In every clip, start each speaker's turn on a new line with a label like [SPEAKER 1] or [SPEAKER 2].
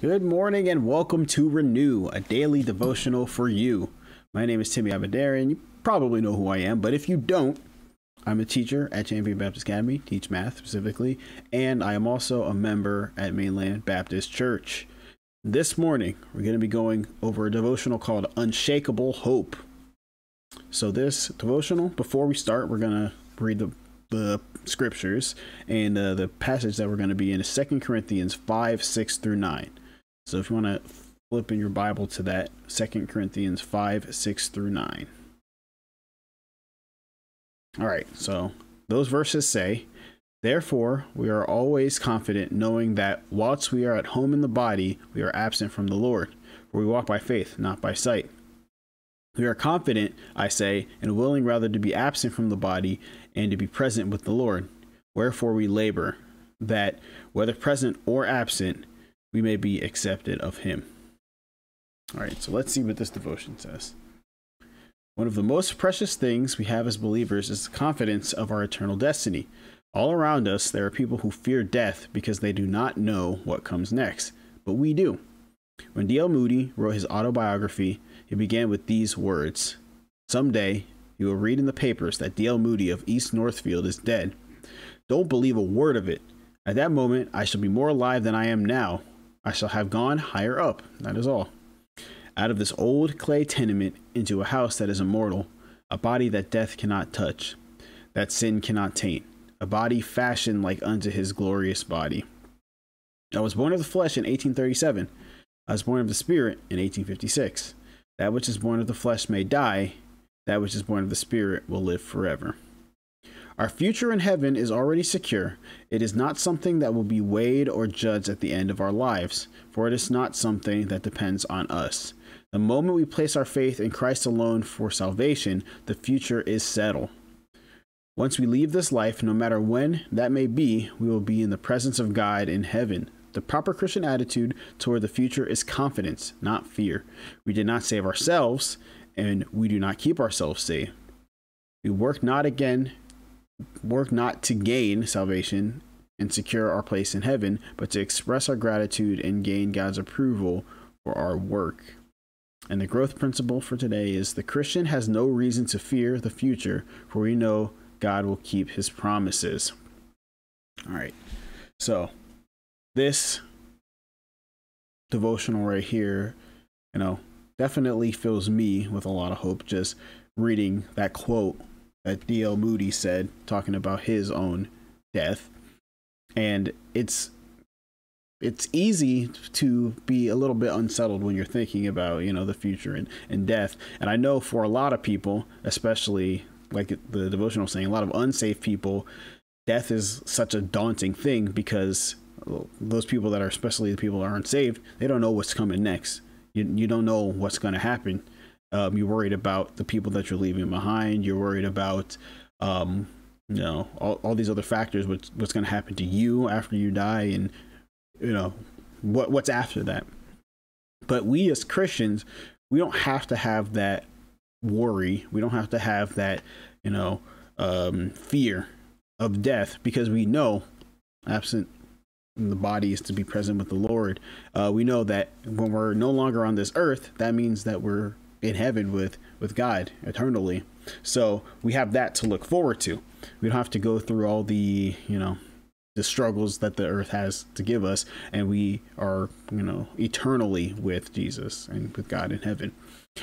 [SPEAKER 1] Good morning and welcome to Renew, a daily devotional for you. My name is Timmy Abadarian. You probably know who I am, but if you don't, I'm a teacher at Champion Baptist Academy, teach math specifically, and I am also a member at Mainland Baptist Church. This morning, we're going to be going over a devotional called Unshakable Hope. So, this devotional, before we start, we're going to read the, the scriptures, and uh, the passage that we're going to be in is 2 Corinthians 5 6 through 9. So, if you want to flip in your Bible to that, 2 Corinthians 5 6 through 9. All right, so those verses say, Therefore, we are always confident, knowing that whilst we are at home in the body, we are absent from the Lord, for we walk by faith, not by sight. We are confident, I say, and willing rather to be absent from the body and to be present with the Lord. Wherefore we labor, that, whether present or absent, we may be accepted of Him. All right, so let's see what this devotion says. One of the most precious things we have as believers is the confidence of our eternal destiny. All around us, there are people who fear death because they do not know what comes next, but we do. When D.L. Moody wrote his autobiography, he began with these words Someday, you will read in the papers that D.L. Moody of East Northfield is dead. Don't believe a word of it. At that moment, I shall be more alive than I am now. I shall have gone higher up. That is all. Out of this old clay tenement into a house that is immortal, a body that death cannot touch, that sin cannot taint a body fashioned like unto his glorious body. I was born of the flesh in 1837. I was born of the spirit in 1856. That which is born of the flesh may die, that which is born of the spirit will live forever. Our future in heaven is already secure. It is not something that will be weighed or judged at the end of our lives, for it is not something that depends on us. The moment we place our faith in Christ alone for salvation, the future is settled. Once we leave this life, no matter when that may be, we will be in the presence of God in heaven. The proper Christian attitude toward the future is confidence, not fear. We did not save ourselves, and we do not keep ourselves safe. We work not again, work not to gain salvation and secure our place in heaven, but to express our gratitude and gain God's approval for our work. And the growth principle for today is the Christian has no reason to fear the future, for we know God will keep his promises. All right. So, this devotional right here, you know, definitely fills me with a lot of hope just reading that quote Uh, that D.L. Moody said, talking about his own death. And it's it's easy to be a little bit unsettled when you're thinking about you know the future and, and death and i know for a lot of people especially like the devotional saying, a lot of unsafe people, death is such a daunting thing because those people that are, especially the people that aren't saved, they don't know what's coming next. You, you don't know what's going to happen. Um, you're worried about the people that you're leaving behind. You're worried about, um, you know, all, all these other factors. What's what's going to happen to you after you die, and you know, what what's after that. But we as Christians, we don't have to have that worry. We don't have to have that, you know, um, fear of death because we know, absent the body is to be present with the Lord. Uh, we know that when we're no longer on this earth, that means that we're in heaven with with God eternally. So we have that to look forward to. We don't have to go through all the you know the struggles that the earth has to give us, and we are you know eternally with Jesus and with God in heaven.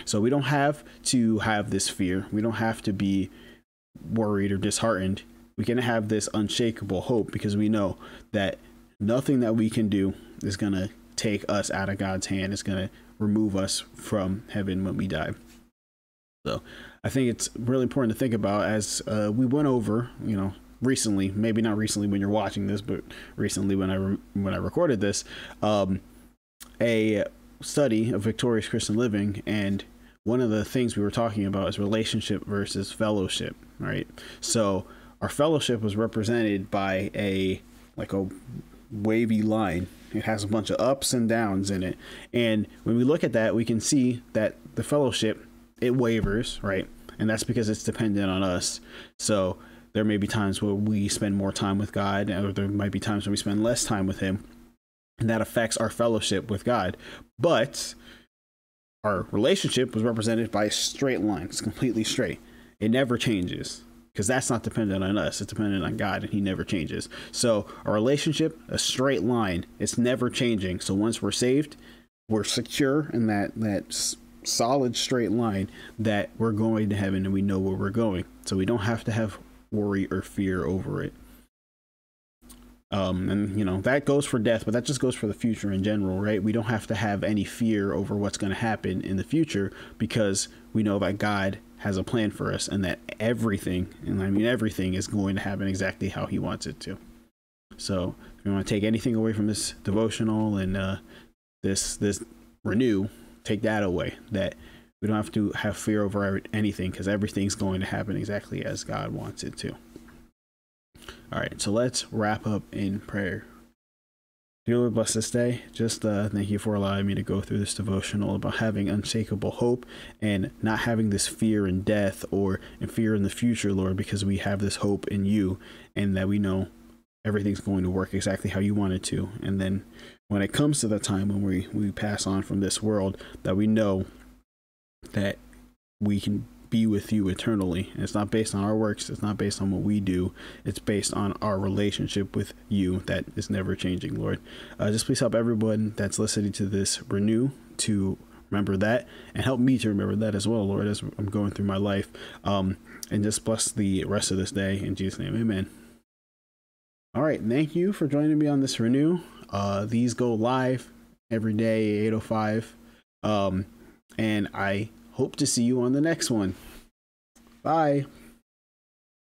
[SPEAKER 1] So we don't have to have this fear. We don't have to be worried or disheartened. We can have this unshakable hope because we know that nothing that we can do is going to take us out of God's hand. It's going to remove us from heaven when we die. So I think it's really important to think about as uh, we went over, you know, recently, maybe not recently when you're watching this, but recently when I re- when I recorded this, um, a study of victorious Christian living, and one of the things we were talking about is relationship versus fellowship, right? So our fellowship was represented by a like a wavy line. It has a bunch of ups and downs in it. And when we look at that, we can see that the fellowship it wavers, right? And that's because it's dependent on us. So there may be times where we spend more time with God, or there might be times when we spend less time with Him. and that affects our fellowship with God. But our relationship was represented by a straight line. It's completely straight. It never changes because that's not dependent on us. It's dependent on God, and He never changes. So our relationship, a straight line. It's never changing. So once we're saved, we're secure in that that solid straight line that we're going to heaven, and we know where we're going. So we don't have to have worry or fear over it. Um, and you know that goes for death, but that just goes for the future in general, right? We don't have to have any fear over what's going to happen in the future because we know that God has a plan for us and that everything, and I mean everything, is going to happen exactly how He wants it to. So, if you want to take anything away from this devotional and uh, this this renew, take that away. That we don't have to have fear over anything because everything's going to happen exactly as God wants it to. All right, so let's wrap up in prayer. Dear Lord, bless this day. Just uh, thank you for allowing me to go through this devotional about having unshakable hope and not having this fear in death or in fear in the future, Lord, because we have this hope in you and that we know everything's going to work exactly how you want it to. And then when it comes to the time when we, we pass on from this world, that we know that we can be with you eternally. And it's not based on our works, it's not based on what we do, it's based on our relationship with you that is never changing, Lord. Uh, just please help everyone that's listening to this renew to remember that and help me to remember that as well, Lord, as I'm going through my life. Um, and just bless the rest of this day. In Jesus' name, amen. All right, thank you for joining me on this renew. Uh, these go live every day, 805. Um, and I hope to see you on the next one. Bye.